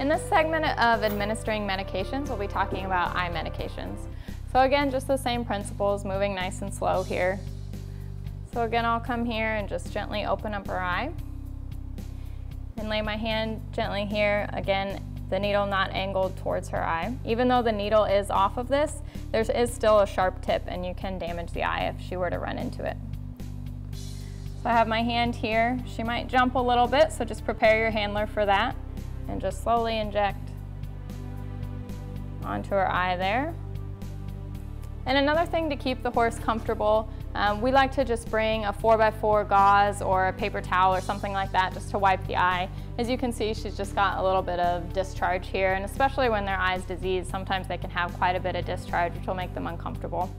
In this segment of administering medications, we'll be talking about eye medications. So again, just the same principles, moving nice and slow here. So again, I'll come here and just gently open up her eye and lay my hand gently here. Again, the needle not angled towards her eye. Even though the needle is off of this, there is still a sharp tip and you can damage the eye if she were to run into it. So I have my hand here. She might jump a little bit, so just prepare your handler for that and just slowly inject onto her eye there. And another thing to keep the horse comfortable, um, we like to just bring a 4x4 gauze or a paper towel or something like that just to wipe the eye. As you can see, she's just got a little bit of discharge here, and especially when their eye's diseased, sometimes they can have quite a bit of discharge, which will make them uncomfortable.